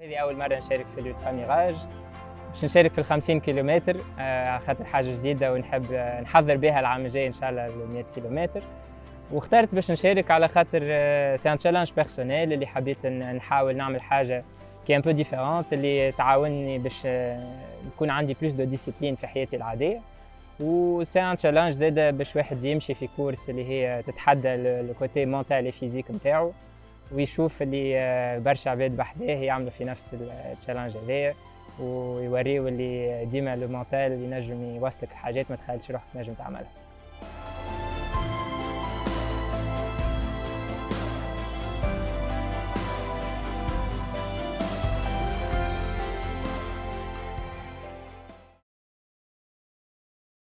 هذه أول مرة نشارك في ال Ultra Mirage باش نشارك في ال 50 كيلومتر آه، على خاطر حاجة جديدة ونحب آه، نحضر بها العام الجاي إن شاء الله ال 100 كيلومتر. واخترت باش نشارك على خاطر c'est un challenge personnel اللي حبيت نحاول نعمل حاجة qui est un peu différente اللي تعاوني باش آه، يكون عندي plus de discipline في حياتي العادية. و c'est un challenge زاده باش واحد يمشي في course اللي هي تتحدى ال côté mental physique نتاعو. ويشوف اللي آه، برشا عباد بحذاه يعملوا في نفس ال challenge هذايا ويوريو اللي ديما le mental ينجم يوصلك لحاجات ما تخيلش روحك تنجم تعملها.